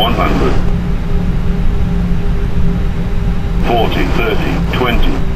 100, 40, 30, 20,